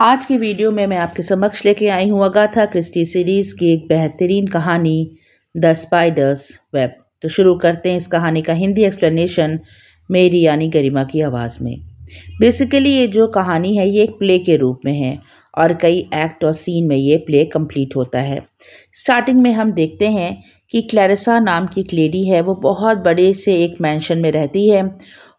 आज की वीडियो में मैं आपके समक्ष लेके आई हूँ अगाथा क्रिस्टी सीरीज़ की एक बेहतरीन कहानी द स्पाइडर्स वेब तो शुरू करते हैं इस कहानी का हिंदी एक्सप्लेनेशन मेरी यानी गरिमा की आवाज़ में। बेसिकली ये जो कहानी है, ये एक प्ले के रूप में है और कई एक्ट और सीन में ये प्ले कंप्लीट होता है। स्टार्टिंग में हम देखते हैं कि क्लैरिसा नाम की एक लेडी है, वो बहुत बड़े से एक मैंशन में रहती है।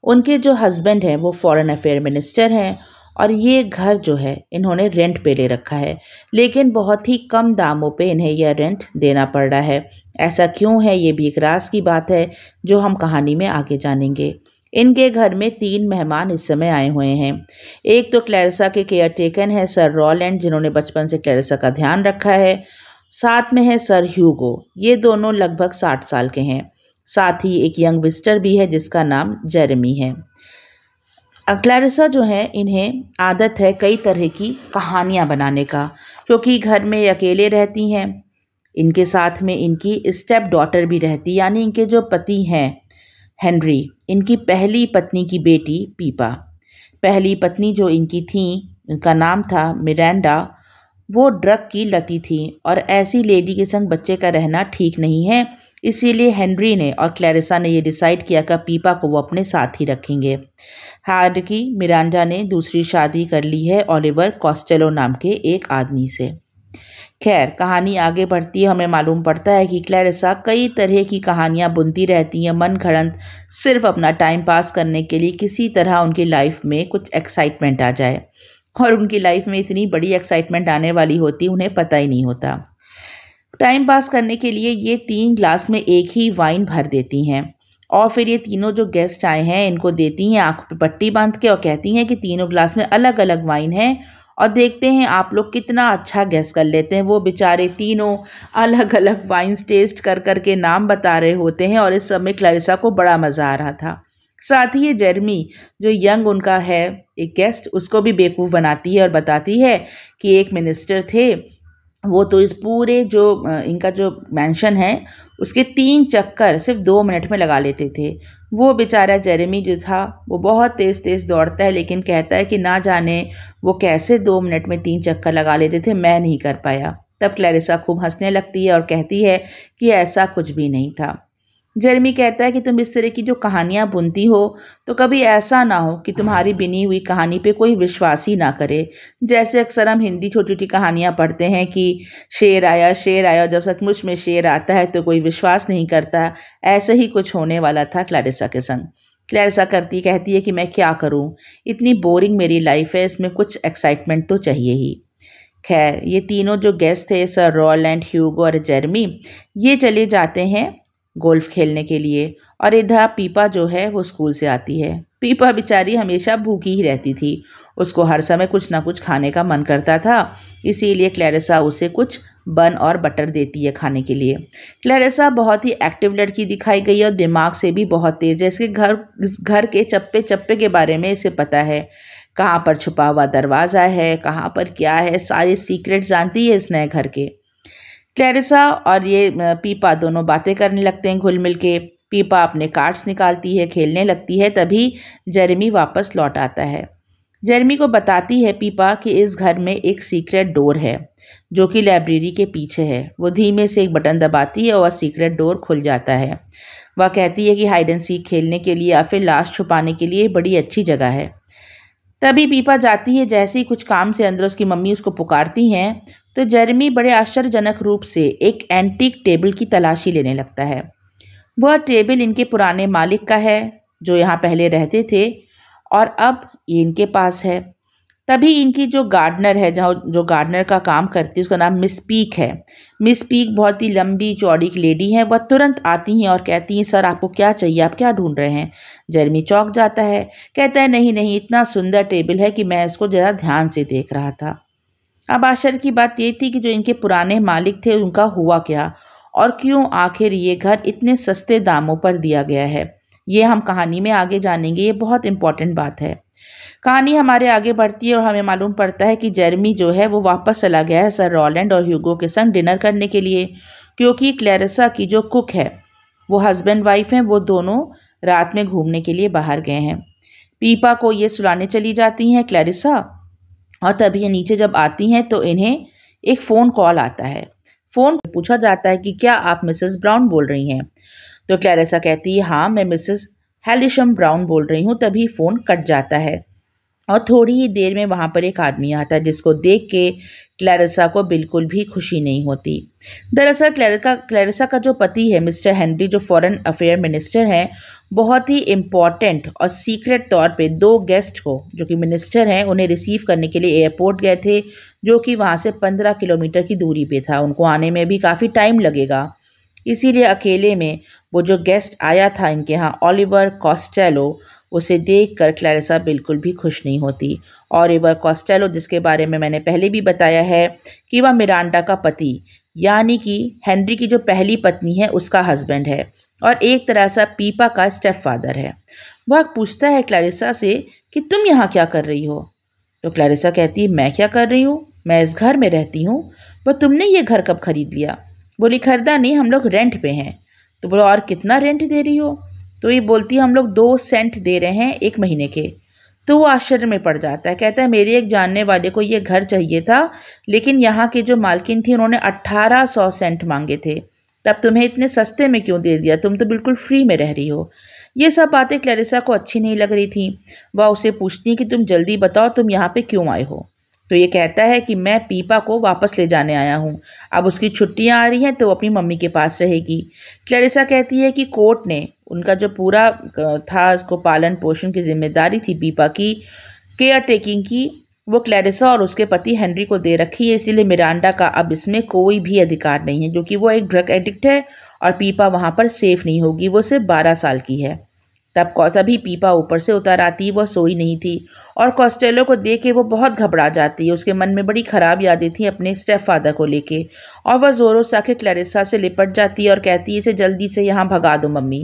उनके जो हस्बैंड हैं, वो फॉरेन अफेयर मिनिस्टर हैं और ये घर जो है, इन्होंने रेंट पे ले रखा है। लेकिन बहुत ही कम दामों पे इन्हें यह रेंट देना पड़ रहा है। ऐसा क्यों है, ये भी एक राज की बात है, जो हम कहानी में आगे जानेंगे। इनके घर में तीन मेहमान इस समय आए हुए हैं। एक तो क्लैरिसा के केयर टेकन है, सर रॉलैंड, जिन्होंने बचपन से क्लैरिसा का ध्यान रखा है। साथ में है सर ह्यूगो, ये दोनों लगभग साठ साल के हैं। साथ ही एक यंग विस्टर भी है, जिसका नाम जेरेमी है। क्लैरिसा जो है, इन्हें आदत है कई तरह की कहानियाँ बनाने का क्योंकि घर में अकेले रहती हैं। इनके साथ में इनकी स्टेप डॉटर भी रहती, यानी इनके जो पति हैं हेनरी इनकी पहली पत्नी की बेटी पीपा। पहली पत्नी जो इनकी थी उनका नाम था मिरांडा, वो ड्रग की लती थी, और ऐसी लेडी के संग बच्चे का रहना ठीक नहीं है। इसीलिए हेनरी ने और क्लैरिसा ने ये डिसाइड किया कि पीपा को वो अपने साथ ही रखेंगे। हालाँकि मिरांडा ने दूसरी शादी कर ली है ओलिवर कॉस्टेलो नाम के एक आदमी से। खैर, कहानी आगे बढ़ती है। हमें मालूम पड़ता है कि क्लैरिसा कई तरह की कहानियाँ बुनती रहती हैं। मन घड़ंत सिर्फ़ अपना टाइम पास करने के लिए किसी तरह उनकी लाइफ में कुछ एक्साइटमेंट आ जाए। और उनकी लाइफ में इतनी बड़ी एक्साइटमेंट आने वाली होती, उन्हें पता ही नहीं होता। टाइम पास करने के लिए ये तीन ग्लास में एक ही वाइन भर देती हैं। और फिर ये तीनों जो गेस्ट आए हैं, इनको देती हैं आँखों पे पट्टी बाँध के और कहती हैं कि तीनों ग्लास में अलग अलग वाइन है। और देखते हैं आप लोग कितना अच्छा गैस कर लेते हैं। वो बेचारे तीनों अलग अलग वाइन्स टेस्ट कर कर के नाम बता रहे होते हैं और इस समय क्लैरिसा को बड़ा मज़ा आ रहा था। साथ ही ये जर्मी जो यंग उनका है, एक गेस्ट उसको भी बेवकूफ़ बनाती है और बताती है कि एक मिनिस्टर थे। वो तो इस पूरे जो इनका जो मैंशन है, उसके तीन चक्कर सिर्फ़ दो मिनट में लगा लेते थे। वो बेचारा जेरेमी जो था, वो बहुत तेज़ तेज़ दौड़ता है, लेकिन कहता है कि ना जाने वो कैसे दो मिनट में तीन चक्कर लगा लेते थे, मैं नहीं कर पाया। तब क्लैरिसा खूब हंसने लगती है और कहती है कि ऐसा कुछ भी नहीं था। जर्मी कहता है कि तुम इस तरह की जो कहानियाँ बुनती हो तो कभी ऐसा ना हो कि तुम्हारी बिनी हुई कहानी पे कोई विश्वास ही ना करे। जैसे अक्सर हम हिंदी छोटी छोटी कहानियाँ पढ़ते हैं कि शेर आया शेर आया, और जब सचमुच में शेर आता है तो कोई विश्वास नहीं करता। ऐसे ही कुछ होने वाला था क्लैरिसा के संग। क्लैरिसा करती, कहती है कि मैं क्या करूँ? इतनी बोरिंग मेरी लाइफ है, इसमें कुछ एक्साइटमेंट तो चाहिए ही। खैर, ये तीनों जो गेस्ट थे सर रॉल एंड ह्यूगो और जर्मी ये चले जाते हैं गोल्फ खेलने के लिए। और इधर पीपा जो है, वो स्कूल से आती है। पीपा बेचारी हमेशा भूखी ही रहती थी। उसको हर समय कुछ ना कुछ खाने का मन करता था। इसीलिए क्लैरिसा उसे कुछ बन और बटर देती है खाने के लिए। क्लैरिसा बहुत ही एक्टिव लड़की दिखाई गई और दिमाग से भी बहुत तेज़ है। इसके घर घर के चप्पे चप्पे के बारे में इसे पता है। कहाँ पर छुपा हुआ दरवाज़ा है, कहाँ पर क्या है, सारे सीक्रेट जानती है इस नए घर के। क्लैरिसा और ये पीपा दोनों बातें करने लगते हैं घुल मिल के। पीपा अपने कार्ड्स निकालती है, खेलने लगती है, तभी जेरेमी वापस लौट आता है। जेरेमी को बताती है पीपा कि इस घर में एक सीक्रेट डोर है, जो कि लाइब्रेरी के पीछे है। वो धीमे से एक बटन दबाती है और सीक्रेट डोर खुल जाता है। वह कहती है कि हाइड एंड सीख खेलने के लिए या फिर लाश छुपाने के लिए बड़ी अच्छी जगह है। तभी पीपा जाती है, जैसे ही कुछ काम से अंदर उसकी मम्मी उसको पुकारती हैं तो जेरेमी बड़े आश्चर्यजनक रूप से एक एंटीक टेबल की तलाशी लेने लगता है। वह टेबल इनके पुराने मालिक का है, जो यहाँ पहले रहते थे, और अब ये इनके पास है। तभी इनकी जो गार्डनर है, जहाँ जो गार्डनर का काम करती है, उसका नाम मिस पीक है। मिस पीक बहुत ही लंबी, चौड़ी की लेडी है। वह तुरंत आती हैं और कहती हैं, सर, आपको क्या चाहिए? आप क्या ढूंढ रहे हैं? जर्मी चौक जाता है। कहता है, नहीं नहीं, इतना सुंदर टेबल है कि मैं इसको ज़रा ध्यान से देख रहा था। अब आश्चर्य की बात ये थी कि जो इनके पुराने मालिक थे, उनका हुआ क्या? और क्यों आखिर ये घर इतने सस्ते दामों पर दिया गया है? ये हम कहानी में आगे जानेंगे, ये बहुत इंपॉर्टेंट बात है। कहानी हमारे आगे बढ़ती है और हमें मालूम पड़ता है कि जर्मी जो है, वो वापस चला गया है सर रॉलैंड और ह्यूगो के संग डिनर करने के लिए, क्योंकि क्लैरिसा की जो कुक है, वो हस्बैंड वाइफ हैं, वो दोनों रात में घूमने के लिए बाहर गए हैं। पीपा को ये सुलाने चली जाती हैं, क्लैरिसा? और तभी ये नीचे जब आती हैं तो इन्हें एक फ़ोन कॉल आता है। फ़ोन पूछा जाता है कि क्या आप मिसेस ब्राउन बोल रही हैं? तो क्लैरिसा कहती है हाँ मैं मिसेस हेलिशम ब्राउन बोल रही हूँ, तभी फ़ोन कट जाता है। और थोड़ी ही देर में वहाँ पर एक आदमी आता है, जिसको देख के क्लैरिसा को बिल्कुल भी खुशी नहीं होती। दरअसल क्लैरिका, क्लैरिसा का जो पति है, मिस्टर हेनरी, जो फॉरेन अफेयर मिनिस्टर हैं, बहुत ही इंपॉर्टेंट और सीक्रेट तौर पे दो गेस्ट को, जो कि मिनिस्टर हैं, उन्हें रिसीव करने के लिए एयरपोर्ट गए थे, जो कि वहाँ से पंद्रह किलोमीटर की दूरी पे था। उनको आने में भी काफ़ी टाइम लगेगा। इसीलिए अकेले में वो जो गेस्ट आया था इनके यहाँ, ओलिवर कॉस्टेलो उसे देखकर क्लैरिसा बिल्कुल भी खुश नहीं होती। और इवर कॉस्टेलो, जिसके बारे में मैंने पहले भी बताया है कि वह मिरांडा का पति, यानी कि हेनरी की जो पहली पत्नी है, उसका हस्बैंड है। और एक तरह सा पीपा का स्टेप फादर है। वह पूछता है क्लैरिसा से कि तुम यहाँ क्या कर रही हो? तो क्लैरिसा कहती है, मैं क्या कर रही हूँ? मैं इस घर में रहती हूँ। वह तुमने ये घर कब खरीद लिया? बोली, खरीदा नहीं, हम लोग रेंट पे हैं। तो बोलो, और कितना रेंट दे रही हो? तो ये बोलती है, हम लोग दो सेंट दे रहे हैं एक महीने के। तो वो आश्चर्य में पड़ जाता है, कहता है, मेरे एक जानने वाले को ये घर चाहिए था, लेकिन यहाँ की जो मालकिन थी, उन्होंने अट्ठारह सौ सेंट मांगे थे। तब तुम्हें इतने सस्ते में क्यों दे दिया? तुम तो बिल्कुल फ्री में रह रही हो। ये सब बातें क्लैरिसा को अच्छी नहीं लग रही थी। वह उसे पूछती कि, तुम जल्दी बताओ, तुम यहाँ पे क्यों आए हो? तो ये कहता है कि मैं पीपा को वापस ले जाने आया हूँ। अब उसकी छुट्टियाँ आ रही हैं तो वो अपनी मम्मी के पास रहेगी। क्लैरिसा कहती है कि कोर्ट ने उनका जो पूरा था, उसको पालन पोषण की ज़िम्मेदारी थी पीपा की केयर टेकिंग की, वो क्लैरिसा और उसके पति हेनरी को दे रखी है, इसीलिए मिरांडा का अब इसमें कोई भी अधिकार नहीं है क्योंकि वो एक ड्रग एडिक्ट है और पीपा वहाँ पर सेफ़ नहीं होगी, वो सिर्फ़ बारह साल की है। तब कौसा भी पीपा ऊपर से उतर आती, वह सोई नहीं थी और कॉस्टेलो को देख के वो बहुत घबरा जाती। है उसके मन में बड़ी ख़राब यादें थी अपने स्टेप फादर को लेके और वह ज़ोरों से आके क्लैरिसा से लिपट जाती और कहती, इसे जल्दी से यहाँ भगा दो, मम्मी।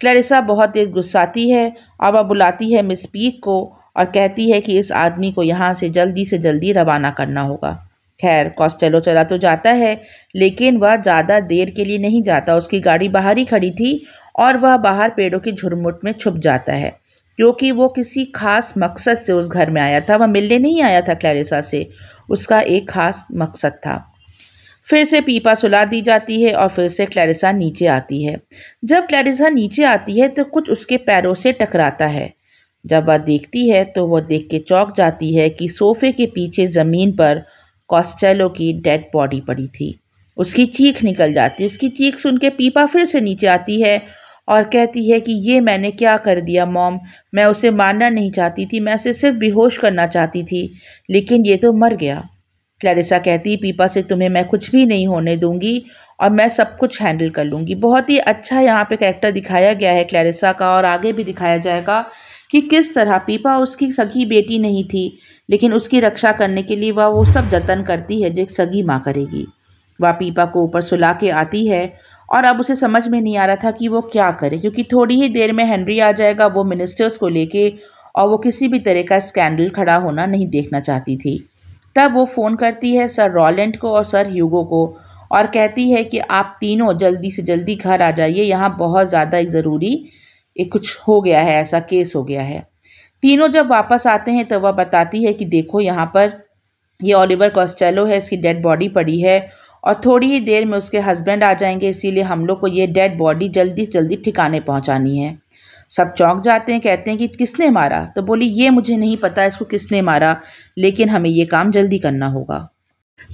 क्लैरिसा बहुत तेज़ गुस्साती है और वह बुलाती है मिस पीक को और कहती है कि इस आदमी को यहाँ से जल्दी से जल्दी रवाना करना होगा। खैर कॉस्टेलो चला तो जाता है, लेकिन वह ज़्यादा देर के लिए नहीं जाता। उसकी गाड़ी बाहर ही खड़ी थी और वह बाहर पेड़ों की झुरमुट में छुप जाता है, क्योंकि वो किसी खास मकसद से उस घर में आया था। वह मिलने नहीं आया था क्लैरिसा से, उसका एक खास मकसद था। फिर से पीपा सुला दी जाती है और फिर से क्लैरिसा नीचे आती है। जब क्लैरिसा नीचे आती है तो कुछ उसके पैरों से टकराता है। जब वह देखती है तो वह देख के चौंक जाती है कि सोफे के पीछे ज़मीन पर कॉस्टेलो की डेड बॉडी पड़ी थी। उसकी चीख निकल जाती है। उसकी चीख सुन के पीपा फिर से नीचे आती है और कहती है कि ये मैंने क्या कर दिया मॉम? मैं उसे मारना नहीं चाहती थी, मैं उसे सिर्फ़ बेहोश करना चाहती थी, लेकिन ये तो मर गया। क्लैरिसा कहती, पीपा से तुम्हें मैं कुछ भी नहीं होने दूँगी और मैं सब कुछ हैंडल कर लूँगी। बहुत ही अच्छा यहाँ पे कैरेक्टर दिखाया गया है क्लैरिसा का और आगे भी दिखाया जाएगा कि किस तरह पीपा उसकी सगी बेटी नहीं थी, लेकिन उसकी रक्षा करने के लिए वह वो सब जतन करती है जो एक सगी माँ करेगी। वह पीपा को ऊपर सुला के आती है और अब उसे समझ में नहीं आ रहा था कि वो क्या करे, क्योंकि थोड़ी ही देर में हेनरी आ जाएगा, वो मिनिस्टर्स को लेके और वो किसी भी तरह का स्कैंडल खड़ा होना नहीं देखना चाहती थी। तब वो फ़ोन करती है सर रॉलेंट को और सर ह्यूगो को और कहती है कि आप तीनों जल्दी से जल्दी घर आ जाइए, यहाँ बहुत ज़्यादा एक ज़रूरी एक कुछ हो गया है, ऐसा केस हो गया है। तीनों जब वापस आते हैं तो वह बताती है कि देखो, यहाँ पर ये ओलिवर कॉस्टेलो है, इसकी डेड बॉडी पड़ी है और थोड़ी ही देर में उसके हस्बैंड आ जाएँगे, इसीलिए हम लोग को ये डेड बॉडी जल्दी जल्दी ठिकाने पहुँचानी है। सब चौंक जाते हैं, कहते हैं कि किसने मारा? तो बोली, ये मुझे नहीं पता इसको किसने मारा, लेकिन हमें ये काम जल्दी करना होगा।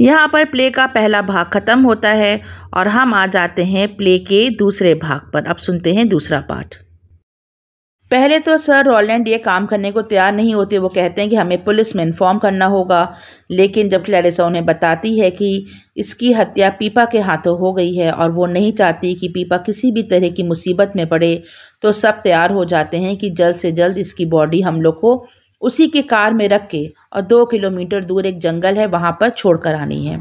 यहाँ पर प्ले का पहला भाग ख़त्म होता है और हम आ जाते हैं प्ले के दूसरे भाग पर। अब सुनते हैं दूसरा पार्ट पहले तो सर रोलैंड ये काम करने को तैयार नहीं होते, वो कहते हैं कि हमें पुलिस में इन्फॉर्म करना होगा। लेकिन जब क्लैरिसा उन्हें बताती है कि इसकी हत्या पीपा के हाथों हो गई है और वो नहीं चाहती कि पीपा किसी भी तरह की मुसीबत में पड़े तो सब तैयार हो जाते हैं कि जल्द से जल्द इसकी बॉडी हम लोग को उसी के कार में रख के और दो किलोमीटर दूर एक जंगल है, वहाँ पर छोड़ कर आनी है।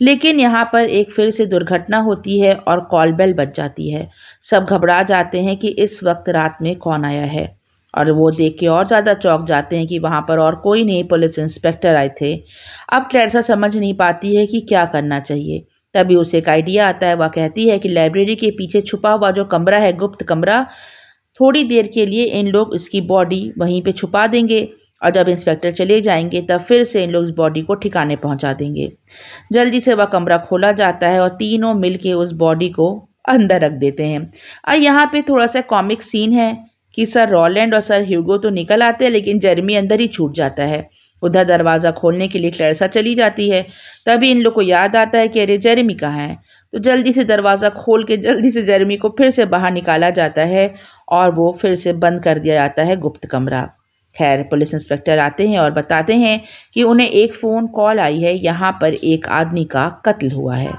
लेकिन यहाँ पर एक फिर से दुर्घटना होती है और कॉल बेल बच जाती है। सब घबरा जाते हैं कि इस वक्त रात में कौन आया है। और वो देख के और ज़्यादा चौंक जाते हैं कि वहाँ पर और कोई नहीं, पुलिस इंस्पेक्टर आए थे। अब क्लैरसा समझ नहीं पाती है कि क्या करना चाहिए। तभी उसे एक आइडिया आता है, वह कहती है कि लाइब्रेरी के पीछे छुपा हुआ जो कमरा है, गुप्त कमरा, थोड़ी देर के लिए इन लोग इसकी बॉडी वहीं पे छुपा देंगे और जब इंस्पेक्टर चले जाएँगे, तब फिर से इन लोग उस बॉडी को ठिकाने पहुँचा देंगे। जल्दी से वह कमरा खोला जाता है और तीनों मिल के उस बॉडी को अंदर रख देते हैं। और यहाँ पे थोड़ा सा कॉमिक सीन है कि सर रॉलैंड और सर ह्यूगो तो निकल आते हैं, लेकिन जर्मी अंदर ही छूट जाता है। उधर दरवाज़ा खोलने के लिए क्लैरसा चली जाती है। तभी इन लोग को याद आता है कि अरे, जर्मी कहाँ है? तो जल्दी से दरवाज़ा खोल के जल्दी से जर्मी को फिर से बाहर निकाला जाता है और वो फिर से बंद कर दिया जाता है गुप्त कमरा। खैर, पुलिस इंस्पेक्टर आते हैं और बताते हैं कि उन्हें एक फ़ोन कॉल आई है। यहाँ पर एक आदमी का कत्ल हुआ है।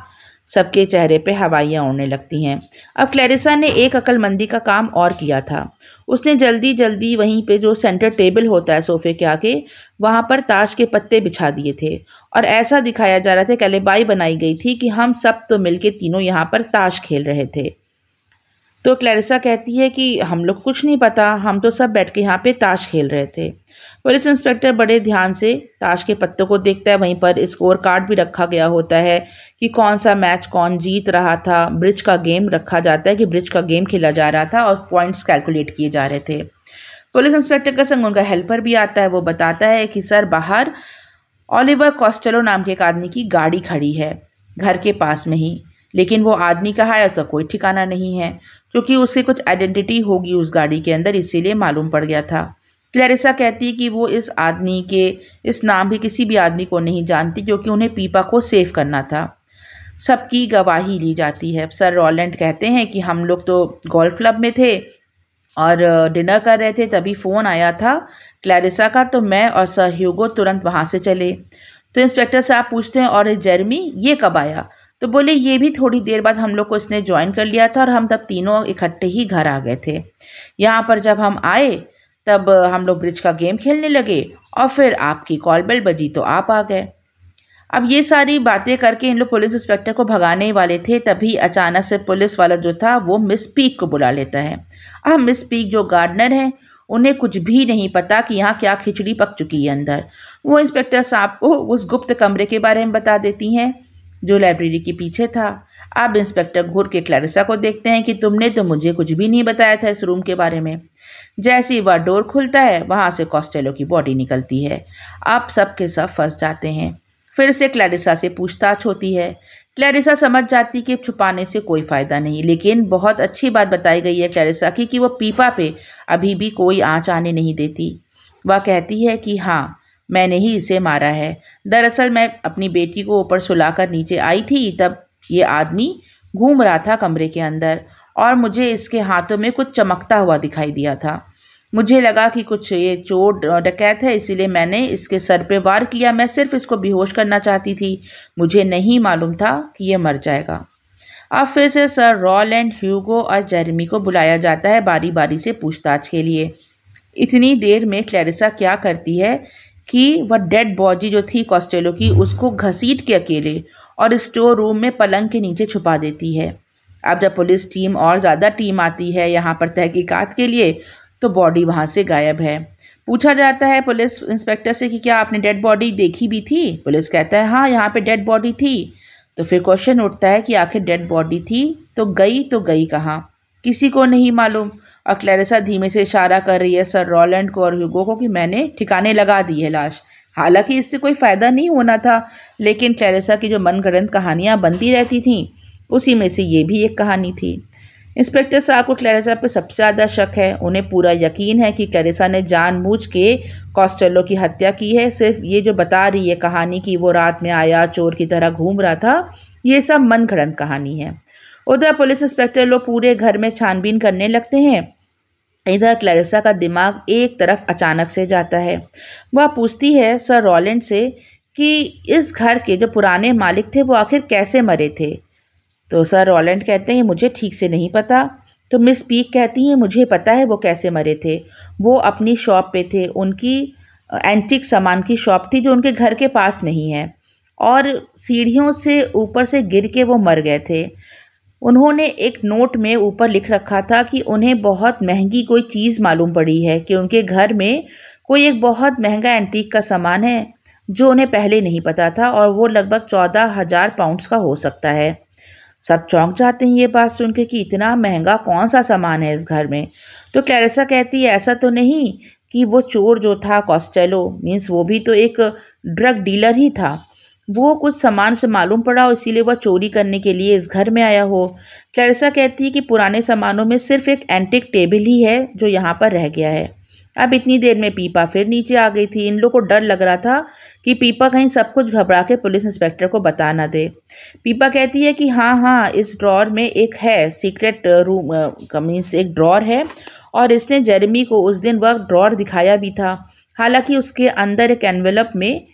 सबके चेहरे पे हवाइयाँ उड़ने लगती हैं। अब क्लैरिसा ने एक अक्लमंदी का काम और किया था। उसने जल्दी जल्दी वहीं पे जो सेंटर टेबल होता है सोफ़े के आगे, वहाँ पर ताश के पत्ते बिछा दिए थे और ऐसा दिखाया जा रहा था कलेबाई बनाई गई थी कि हम सब तो मिल तीनों यहाँ पर ताश खेल रहे थे। तो क्लैरिसा कहती है कि हम लोग कुछ नहीं पता, हम तो सब बैठ के यहाँ पे ताश खेल रहे थे। पुलिस इंस्पेक्टर बड़े ध्यान से ताश के पत्तों को देखता है। वहीं पर स्कोर कार्ड भी रखा गया होता है कि कौन सा मैच कौन जीत रहा था। ब्रिज का गेम रखा जाता है कि ब्रिज का गेम खेला जा रहा था और पॉइंट्स कैलकुलेट किए जा रहे थे। पुलिस इंस्पेक्टर का संग उनका हेल्पर भी आता है। वो बताता है कि सर बाहर ऑलिवर कॉस्टेलो नाम के एक आदमी की गाड़ी खड़ी है, घर के पास में ही। लेकिन वो आदमी कहा है? उसका कोई ठिकाना नहीं है, क्योंकि उसकी कुछ आइडेंटिटी होगी उस गाड़ी के अंदर, इसीलिए मालूम पड़ गया था। क्लैरिसा कहती है कि वो इस आदमी के, इस नाम भी किसी भी आदमी को नहीं जानती, क्योंकि उन्हें पीपा को सेव करना था। सबकी गवाही ली जाती है। सर रॉलैंड कहते हैं कि हम लोग तो गोल्फ क्लब में थे और डिनर कर रहे थे, तभी फ़ोन आया था क्लैरिसा का तो मैं और सर ह्यूगो तुरंत वहाँ से चले। तो इंस्पेक्टर साहब पूछते हैं, और जर्मी, ये कब आया? तो बोले, ये भी थोड़ी देर बाद हम लोग को इसने ज्वाइन कर लिया था और हम तब तीनों इकट्ठे ही घर आ गए थे। यहाँ पर जब हम आए तब हम लोग ब्रिज का गेम खेलने लगे और फिर आपकी कॉल बेल बजी तो आप आ गए। अब ये सारी बातें करके इन लोग पुलिस इंस्पेक्टर को भगाने वाले थे, तभी अचानक से पुलिस वाला जो था, वो मिस पीक को बुला लेता है। अब मिस पीक जो गार्डनर हैं, उन्हें कुछ भी नहीं पता कि यहाँ क्या खिचड़ी पक चुकी है अंदर। वो इंस्पेक्टर साहब को उस गुप्त कमरे के बारे में बता देती हैं, जो लाइब्रेरी के पीछे था। अब इंस्पेक्टर घूर के क्लैरिसा को देखते हैं कि तुमने तो मुझे कुछ भी नहीं बताया था इस रूम के बारे में। जैसे ही वह डोर खुलता है, वहाँ से कॉस्टेलो की बॉडी निकलती है। आप सब के सब फंस जाते हैं। फिर से क्लैरिसा से पूछताछ होती है। क्लैरिसा समझ जाती कि छुपाने से कोई फ़ायदा नहीं, लेकिन बहुत अच्छी बात बताई गई है क्लैरिसा की कि वो पीपा पे अभी भी कोई आँच आने नहीं देती। वह कहती है कि हाँ मैंने ही इसे मारा है। दरअसल मैं अपनी बेटी को ऊपर सुलाकर नीचे आई थी, तब ये आदमी घूम रहा था कमरे के अंदर। और मुझे इसके हाथों में कुछ चमकता हुआ दिखाई दिया था। मुझे लगा कि कुछ ये चोट डकैत है, इसीलिए मैंने इसके सर पे वार किया। मैं सिर्फ़ इसको बेहोश करना चाहती थी। मुझे नहीं मालूम था कि ये मर जाएगा। अब फिर से सर रॉल एंड ह्यूगो और जेरमी को बुलाया जाता है बारी बारी से पूछताछ के लिए। इतनी देर में क्लैरिसा क्या करती है कि वह डेड बॉडी जो थी कॉस्टेलो की, उसको घसीट के अकेले और स्टोर रूम में पलंग के नीचे छुपा देती है। अब जब पुलिस टीम और ज़्यादा टीम आती है यहाँ पर तहकीकात के लिए तो बॉडी वहाँ से गायब है। पूछा जाता है पुलिस इंस्पेक्टर से कि क्या आपने डेड बॉडी देखी भी थी? पुलिस कहता है हाँ यहाँ पे डेड बॉडी थी। तो फिर क्वेश्चन उठता है कि आखिर डेड बॉडी थी तो गई तो गई कहाँ? किसी को नहीं मालूम। और क्लैरिसा धीमे से इशारा कर रही है, सर रॉलैंड को और ह्यूगो को कि मैंने ठिकाने लगा दी है लाश। हालाँकि इससे कोई फ़ायदा नहीं होना था, लेकिन क्लैरिसा की जो मनगढ़ंत कहानियाँ बनती रहती थीं उसी में से ये भी एक कहानी थी। इंस्पेक्टर साहब को क्लैरिसा पर सबसे ज़्यादा शक है। उन्हें पूरा यकीन है कि क्लैरिसा ने जानबूझ के कॉस्टेलो की हत्या की है। सिर्फ़ ये जो बता रही है कहानी कि वो रात में आया, चोर की तरह घूम रहा था, ये सब मन घड़ंत कहानी है। उधर पुलिस इंस्पेक्टर लोग पूरे घर में छानबीन करने लगते हैं। इधर क्लैरिसा का दिमाग एक तरफ़ अचानक से जाता है। वह पूछती है, सर रॉलेंड से, कि इस घर के जो पुराने मालिक थे, वो आखिर कैसे मरे थे? तो सर रॉलैंड कहते हैं, मुझे ठीक से नहीं पता। तो मिस पीक कहती हैं, मुझे पता है वो कैसे मरे थे। वो अपनी शॉप पे थे। उनकी एंटिक सामान की शॉप थी जो उनके घर के पास में ही है। और सीढ़ियों से ऊपर से गिर के वो मर गए थे। उन्होंने एक नोट में ऊपर लिख रखा था कि उन्हें बहुत महँगी कोई चीज़ मालूम पड़ी है कि उनके घर में कोई एक बहुत महँगा एंटीक का सामान है, जो उन्हें पहले नहीं पता था और वो लगभग चौदह हज़ार पाउंड्स का हो सकता है। सब चौंक जाते हैं ये बात सुन के कि इतना महँगा कौन सा सामान है इस घर में? तो क्लैरिसा कहती है, ऐसा तो नहीं कि वो चोर जो था, कॉस्टेलो मीन्स वो भी तो एक ड्रग डीलर ही था। वो कुछ सामान से मालूम पड़ा और इसीलिए वह चोरी करने के लिए इस घर में आया हो। क्लैरिसा कहती है कि पुराने सामानों में सिर्फ़ एक एंटिक टेबल ही है जो यहाँ पर रह गया है। अब इतनी देर में पीपा फिर नीचे आ गई थी। इन लोग को डर लग रहा था कि पीपा कहीं सब कुछ घबरा के पुलिस इंस्पेक्टर को बता ना दे। पीपा कहती है कि हाँ हाँ इस ड्रॉर में एक है, सीक्रेट रूम मीन्स एक ड्रॉर है और इसने जर्मी को उस दिन वह ड्रॉर दिखाया भी था। हालाँकि उसके अंदर एक एनवेलप में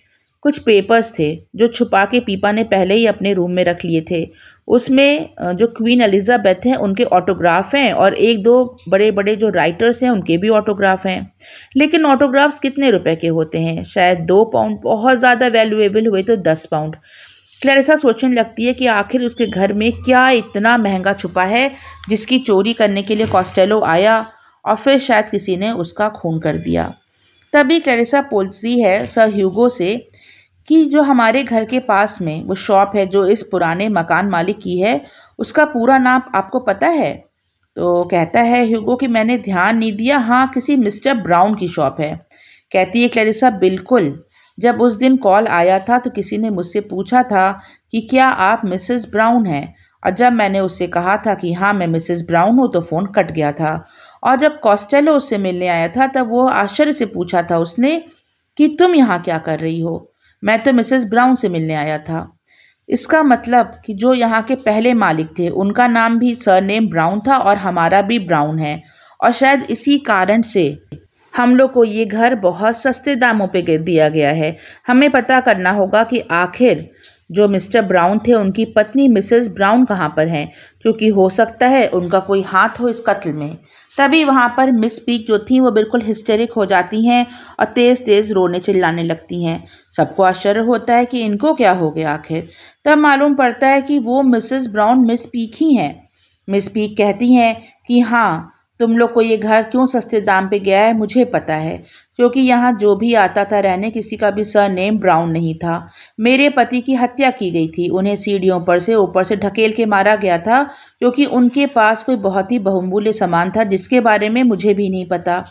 कुछ पेपर्स थे, जो छुपा के पीपा ने पहले ही अपने रूम में रख लिए थे। उसमें जो क्वीन एलिजाबेथ हैं, उनके ऑटोग्राफ हैं और एक दो बड़े बड़े जो राइटर्स हैं, उनके भी ऑटोग्राफ हैं। लेकिन ऑटोग्राफ्स कितने रुपए के होते हैं? शायद दो पाउंड बहुत ज़्यादा वैल्यूएबल हुए तो दस पाउंड क्लैरिसा, सोचने लगती है कि आखिर उसके घर में क्या इतना महँगा छुपा है, जिसकी चोरी करने के लिए कॉस्टेलो आया और फिर शायद किसी ने उसका खून कर दिया। तभी क्लैरिसा बोलती है, सर ह्यूगो से कि जो हमारे घर के पास में वो शॉप है, जो इस पुराने मकान मालिक की है, उसका पूरा नाम आपको पता है? तो कहता है, ह्यूगो कि मैंने ध्यान नहीं दिया हाँ किसी मिस्टर ब्राउन की शॉप है। कहती है क्लैरिसा, बिल्कुल। जब उस दिन कॉल आया था तो किसी ने मुझसे पूछा था कि क्या आप मिसेस ब्राउन हैं? और जब मैंने उससे कहा था कि हाँ मैं मिसेस ब्राउन हूँ तो फ़ोन कट गया था। और जब कॉस्टेलो उससे मिलने आया था, तब वो आश्चर्य से पूछा था उसने कि तुम यहाँ क्या कर रही हो? मैं तो मिसेस ब्राउन से मिलने आया था। इसका मतलब कि जो यहाँ के पहले मालिक थे, उनका नाम भी सर नेम ब्राउन था और हमारा भी ब्राउन है। और शायद इसी कारण से हम लोग को ये घर बहुत सस्ते दामों पे दिया गया है। हमें पता करना होगा कि आखिर जो मिस्टर ब्राउन थे, उनकी पत्नी मिसेस ब्राउन कहाँ पर हैं? क्योंकि हो सकता है उनका कोई हाथ हो इस कत्ल में। तभी वहाँ पर मिस पीक जो थी वो बिल्कुल हिस्टेरिक हो जाती हैं और तेज़ तेज़ रोने चिल्लाने लगती हैं। सबको आश्चर्य होता है कि इनको क्या हो गया आखिर। तब मालूम पड़ता है कि वो मिसेस ब्राउन मिस पीक ही हैं। मिस पीक कहती हैं कि हाँ तुम लोग को ये घर क्यों सस्ते दाम पे गया है, मुझे पता है। क्योंकि यहाँ जो भी आता था रहने, किसी का भी सर नेम ब्राउन नहीं था। मेरे पति की हत्या की गई थी। उन्हें सीढ़ियों पर से ऊपर से ढकेल के मारा गया था, क्योंकि उनके पास कोई बहुत ही बहुमूल्य सामान था, जिसके बारे में मुझे भी नहीं पता।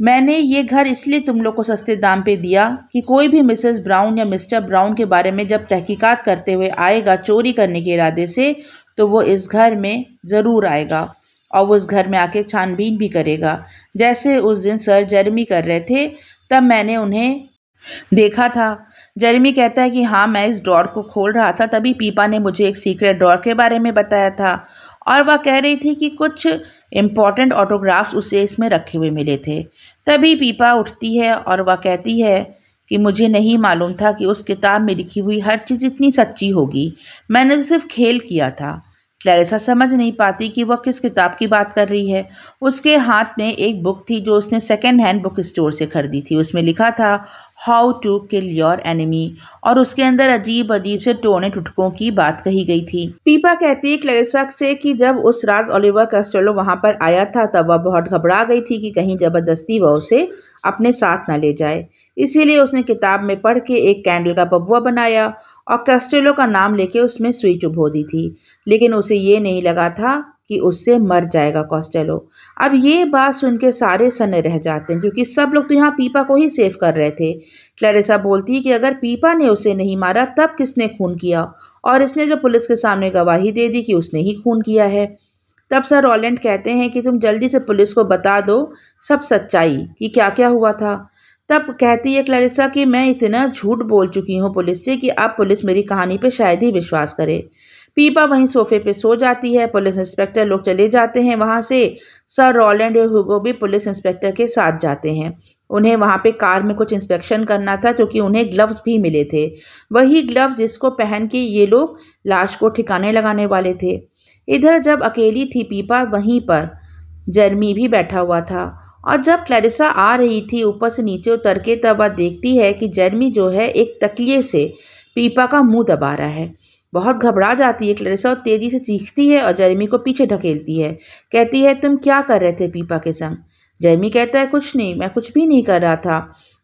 मैंने ये घर इसलिए तुम लोग को सस्ते दाम पे दिया कि कोई भी मिसेस ब्राउन या मिस्टर ब्राउन के बारे में जब तहकीकात करते हुए आएगा चोरी करने के इरादे से तो वो इस घर में ज़रूर आएगा। और वो उस घर में आके छानबीन भी करेगा। जैसे उस दिन सर जर्मी कर रहे थे, तब मैंने उन्हें देखा था। जर्मी कहता है कि हाँ मैं इस ड्रॉर को खोल रहा था, तभी पीपा ने मुझे एक सीक्रेट ड्रॉर के बारे में बताया था और वह कह रही थी कि कुछ इंपॉर्टेंट ऑटोग्राफ्स उसे इसमें रखे हुए मिले थे। तभी पीपा उठती है और वह कहती है कि मुझे नहीं मालूम था कि उस किताब में लिखी हुई हर चीज़ इतनी सच्ची होगी। मैंने तो सिर्फ़ खेल किया था। क्लैरिसा समझ नहीं पाती कि वह किस किताब की बात कर रही है। उसके हाथ में एक बुक थी जो उसने सेकेंड हैंड बुक स्टोर से खरीदी थी। उसमें लिखा था how to kill your enemy और उसके अंदर अजीब अजीब से टोने टुटकों की बात कही गई थी। पीपा कहती है क्लेरिसा से कि जब उस रात ओलिवर कैस्टेलो वहाँ पर आया था, तब वह बहुत घबरा गई थी कि कहीं ज़बरदस्ती वह उसे अपने साथ न ले जाए। इसीलिए उसने किताब में पढ़ के एक कैंडल का बबुआ बनाया और कैस्टेलो का नाम लेके उसमें सुई चुभो दी थी। लेकिन उसे ये नहीं लगा था कि उससे मर जाएगा कॉस्टेलो अब ये बात सुन के सारे सने रह जाते हैं, क्योंकि सब लोग तो यहाँ पीपा को ही सेव कर रहे थे। क्लैरिसा बोलती है कि अगर पीपा ने उसे नहीं मारा, तब किसने खून किया? और इसने जो पुलिस के सामने गवाही दे दी कि उसने ही खून किया है। तब सर रॉलेंट कहते हैं कि तुम जल्दी से पुलिस को बता दो सब सच्चाई, कि क्या क्या हुआ था। तब कहती है क्लरिसा कि मैं इतना झूठ बोल चुकी हूँ पुलिस से कि अब पुलिस मेरी कहानी पर शायद ही विश्वास करे। पीपा वहीं सोफे पे सो जाती है, पुलिस इंस्पेक्टर लोग चले जाते हैं, वहाँ से सर रॉलैंड और हुगो भी पुलिस इंस्पेक्टर के साथ जाते हैं। उन्हें वहाँ पे कार में कुछ इंस्पेक्शन करना था, क्योंकि उन्हें ग्लव्स भी मिले थे। वही ग्लव्स जिसको पहन के ये लोग लाश को ठिकाने लगाने वाले थे। इधर जब अकेली थी पीपा, वहीं पर जर्मी भी बैठा हुआ था। और जब क्लैरिसा आ रही थी ऊपर से नीचे उतर के, तब वह देखती है कि जर्मी जो है एक तकिए से पीपा का मुँह दबा रहा है। बहुत घबरा जाती है क्लैरिसा और तेज़ी से चीखती है और जर्मी को पीछे ढकेलती है। कहती है, तुम क्या कर रहे थे पीपा के संग? जर्मी कहता है, कुछ नहीं, मैं कुछ भी नहीं कर रहा था।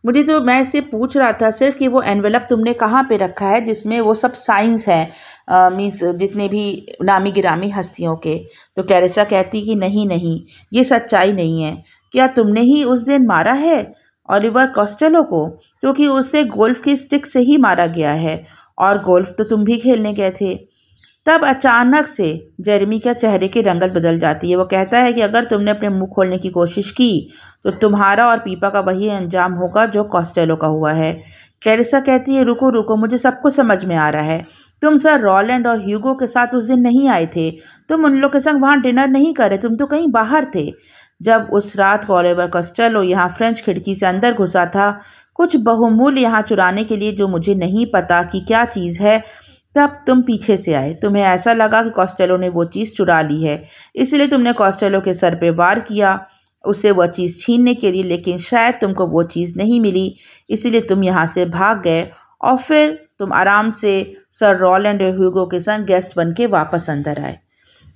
मुझे तो मैं इससे पूछ रहा था सिर्फ़ कि वो एनवेलप तुमने कहाँ पे रखा है, जिसमें वो सब साइंस हैं मीन्स जितने भी नामी गिरामी हस्तियों के? तो क्लैरिसा कहती कि, नहीं नहीं, ये सच्चाई नहीं है। क्या तुमने ही उस दिन मारा है ओलिवर कॉस्टेलो को? क्योंकि उसे गोल्फ की स्टिक से ही मारा गया है, और गोल्फ तो तुम भी खेलने गए थे। तब अचानक से जेरमी का चेहरे की रंगत बदल जाती है। वो कहता है कि अगर तुमने अपने मुँह खोलने की कोशिश की तो तुम्हारा और पीपा का वही अंजाम होगा जो कॉस्टेलो का हुआ है। कैरिसा कहती है, रुको रुको, मुझे सब कुछ समझ में आ रहा है। तुम सर रॉलैंड और ह्यूगो के साथ उस दिन नहीं आए थे। तुम उन लोग के संग वहाँ डिनर नहीं करे तुम तो कहीं बाहर थे। जब उस रात को ओलिवर कॉस्टेलो यहाँ फ्रेंच खिड़की से अंदर घुसा था। कुछ बहुमूल्य यहाँ चुराने के लिए जो मुझे नहीं पता कि क्या चीज़ है, तब तुम पीछे से आए। तुम्हें ऐसा लगा कि कॉस्टेलो ने वो चीज़ चुरा ली है। इसलिए तुमने कॉस्टेलो के सर पे वार किया, उसे वह चीज़ छीनने के लिए, लेकिन शायद तुमको वो चीज़ नहीं मिली। इसलिए तुम यहाँ से भाग गए और फिर तुम आराम से सर रॉलैंड और ह्यूगो के संग गेस्ट बन के वापस अंदर आए।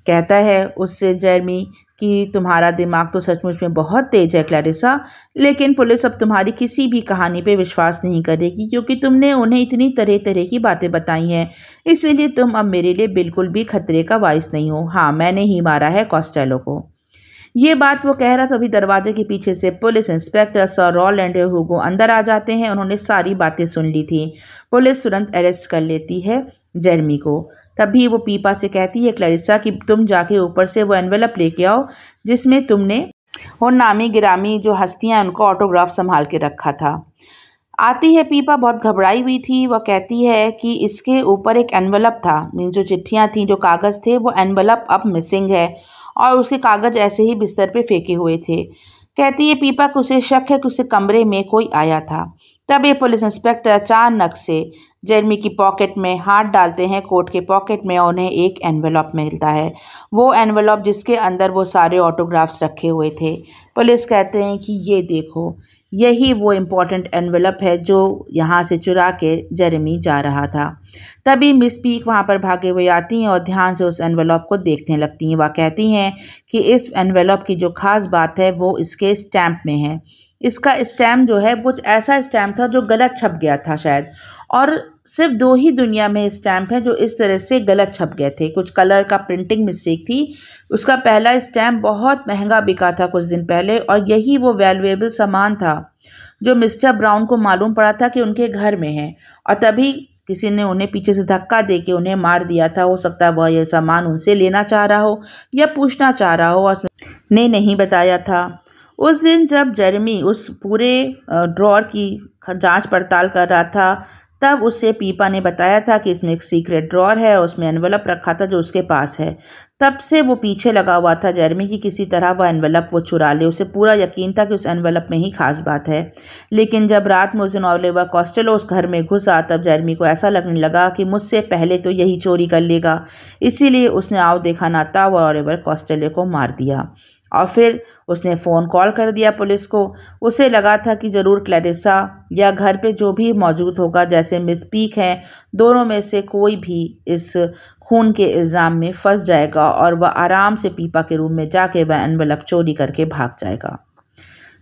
कहता है उससे, जर्मी कि तुम्हारा दिमाग तो सचमुच में बहुत तेज है, क्लैरिसा। लेकिन पुलिस अब तुम्हारी किसी भी कहानी पे विश्वास नहीं करेगी, क्योंकि तुमने उन्हें इतनी तरह तरह की बातें बताई हैं। इसीलिए तुम अब मेरे लिए बिल्कुल भी खतरे का वाइस नहीं हो। हाँ मैंने ही मारा है कॉस्टेलो को। ये बात वो कह रहा तभी दरवाजे के पीछे से police inspector sir Roll and Hugo अंदर आ जाते हैं। उन्होंने सारी बातें सुन ली थी। पुलिस तुरंत अरेस्ट कर लेती है। जर्मी को। तभी वो पीपा से कहती है क्लरिसा कि तुम जाके ऊपर से वो एनवेलप लेके आओ, जिसमें तुमने वो नामी गिरामी जो हस्तियाँ उनको ऑटोग्राफ संभाल के रखा था। आती है पीपा, बहुत घबराई हुई थी। वह कहती है कि इसके ऊपर एक एनवलप था मीन जो चिट्ठियाँ थी, जो कागज़ थे, वो एनवलप अब मिसिंग है और उसके कागज़ ऐसे ही बिस्तर पे फेंके हुए थे। कहती है पीपा को उसे शक है कि उसे कमरे में कोई आया था। ये पुलिस इंस्पेक्टर अचानक से जेरमी की पॉकेट में हाथ डालते हैं कोट के पॉकेट में, और उन्हें एक एनवेलप मिलता है। वो एनवेलप जिसके अंदर वो सारे ऑटोग्राफ्स रखे हुए थे। पुलिस कहते हैं कि ये देखो, यही वो इम्पोर्टेंट एनवेलप है जो यहाँ से चुरा के जेरेमी जा रहा था। तभी मिस पीक वहाँ पर भागे हुए आती हैं और ध्यान से उस एनवेलप को देखने लगती हैं। वह कहती हैं कि इस एनवेलप की जो ख़ास बात है, वो इसके स्टैम्प में है। इसका स्टैम्प जो है, कुछ ऐसा स्टैम्प था जो गलत छप गया था शायद। और सिर्फ़ दो ही दुनिया में स्टैम्प हैं जो इस तरह से गलत छप गए थे। कुछ कलर का प्रिंटिंग मिस्टेक थी। उसका पहला स्टैम्प बहुत महँगा बिका था कुछ दिन पहले और यही वो वैल्यूएबल सामान था जो मिस्टर ब्राउन को मालूम पड़ा था कि उनके घर में है। और तभी किसी ने उन्हें पीछे से धक्का दे के उन्हें मार दिया था। हो सकता है वह यह सामान उनसे लेना चाह रहा हो या पूछना चाह रहा हो और ने नहीं बताया था। उस दिन जब जर्मी उस पूरे ड्रॉर की जाँच पड़ताल कर रहा था, तब उससे पीपा ने बताया था कि इसमें एक सीक्रेट ड्रॉर है और उसमें एनवलप रखा था जो उसके पास है। तब से वो पीछे लगा हुआ था जर्मी की किसी तरह वह एनवेलप वो चुरा ले। उसे पूरा यकीन था कि उस एनवेलप में ही खास बात है। लेकिन जब रात में उस दिन ओलिवर कॉस्टेलो उस घर में घुसा, तब जर्मी को ऐसा लगने लगा कि मुझसे पहले तो यही चोरी कर लेगा। इसीलिए उसने आओ देखा नाता हुआ ओलिवर कॉस्टेलो को मार दिया। और फिर उसने फ़ोन कॉल कर दिया पुलिस को। उसे लगा था कि ज़रूर क्लैरिसा या घर पे जो भी मौजूद होगा, जैसे मिस पीक हैं, दोनों में से कोई भी इस खून के इल्ज़ाम में फंस जाएगा और वह आराम से पीपा के रूम में जाके वह एनवलप चोरी करके भाग जाएगा।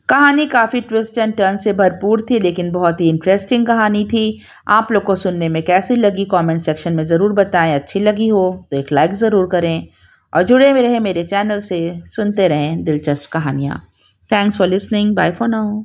कहानी काफ़ी ट्विस्ट एंड टर्न से भरपूर थी, लेकिन बहुत ही इंटरेस्टिंग कहानी थी। आप लोग को सुनने में कैसी लगी? कमेंट सेक्शन में ज़रूर बताएँ। अच्छी लगी हो तो एक लाइक ज़रूर करें। और जुड़े हुए रहे मेरे चैनल से सुनते रहें दिलचस्प कहानियाँ। Thanks for listening bye for now